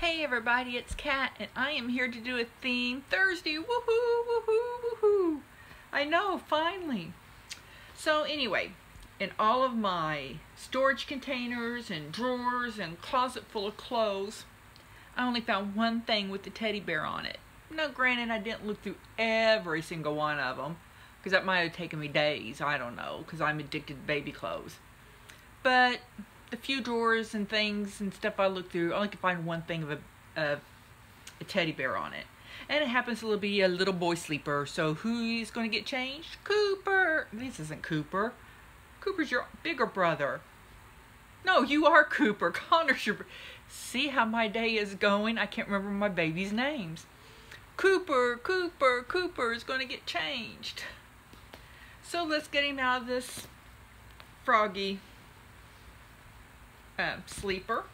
Hey everybody, it's Kat, and I am here to do a theme Thursday. Woohoo, woohoo, woohoo. I know, finally. So anyway, in all of my storage containers and drawers and closet full of clothes, I only found one thing with the teddy bear on it. Now granted, I didn't look through every single one of them, because that might have taken me days, I don't know, because I'm addicted to baby clothes. But the few drawers and things and stuff I looked through, I only could find one thing of a, of a teddy bear on it. And it happens to be a little boy sleeper, so who's going to get changed? Cooper! This isn't Cooper. Cooper's your bigger brother. No, you are Cooper. Connor's your... See how my day is going? I can't remember my baby's names. Cooper, Cooper, Cooper is going to get changed. So let's get him out of this froggy uh, sleeper.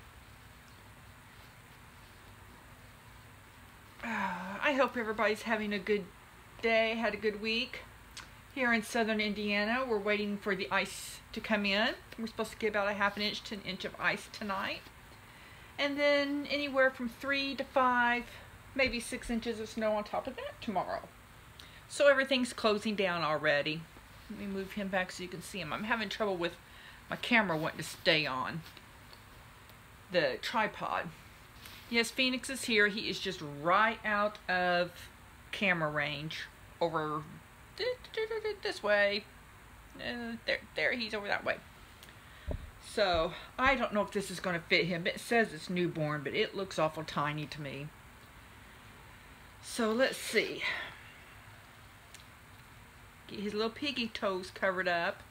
Uh, I hope everybody's having a good day, had a good week. Here in southern Indiana, we're waiting for the ice to come in. We're supposed to get about a half an inch to an inch of ice tonight. And then anywhere from three to five, maybe six inches of snow on top of that tomorrow. So everything's closing down already. Let me move him back so you can see him. I'm having trouble with my camera wanting to stay on the tripod. Yes, Phoenix is here. He is just right out of camera range over this way. Uh, there, there, he's over that way. So, I don't know if this is going to fit him. It says it's newborn, but it looks awful tiny to me. So, let's see. Get his little piggy toes covered up.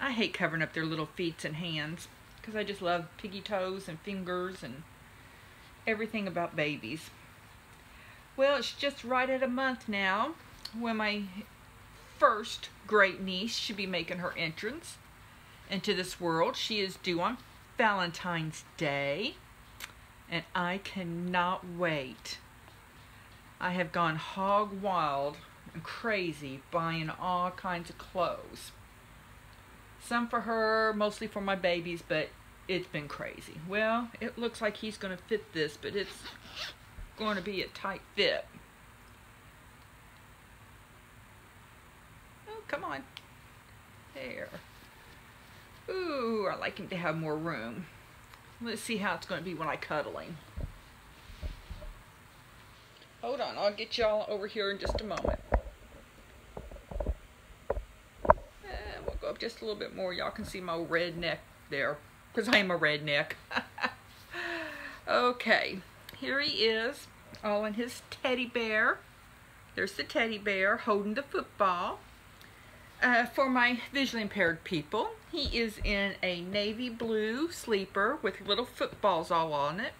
I hate covering up their little feet and hands because I just love piggy toes and fingers and everything about babies. Well, it's just right at a month now when my first great niece should be making her entrance into this world. She is due on Valentine's Day, and I cannot wait. I have gone hog wild and crazy buying all kinds of clothes. Some for her, mostly for my babies, but it's been crazy. Well, it looks like he's going to fit this, but it's going to be a tight fit. Oh, come on. There. Ooh, I like him to have more room. Let's see how it's going to be when I cuddle him. Hold on, I'll get y'all over here in just a moment. up just a little bit more. Y'all can see my red neck there because I am a redneck. okay, here he is, all in his teddy bear. There's the teddy bear holding the football. Uh, for my visually impaired people, he is in a navy blue sleeper with little footballs all on it.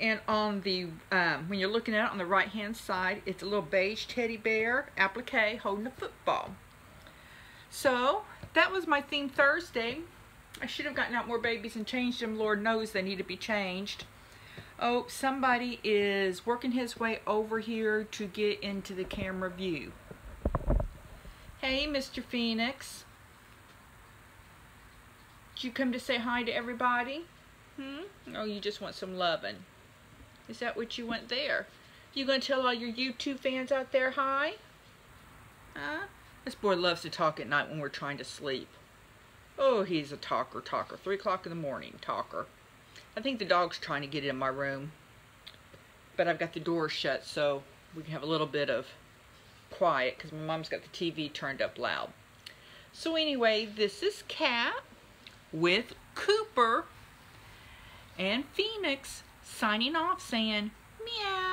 And on the, um, when you're looking at it on the right hand side, it's a little beige teddy bear applique holding a football. So that was my theme Thursday. I should have gotten out more babies and changed them. Lord knows they need to be changed. Oh, somebody is working his way over here to get into the camera view. Hey, Mr. Phoenix. Did you come to say hi to everybody? Hmm? Oh, you just want some loving. Is that what you want there? You gonna tell all your YouTube fans out there hi? Huh? This boy loves to talk at night when we're trying to sleep. Oh, he's a talker, talker. Three o'clock in the morning, talker. I think the dog's trying to get in my room. But I've got the door shut so we can have a little bit of quiet because my mom's got the TV turned up loud. So anyway, this is Kat with Cooper and Phoenix signing off saying meow.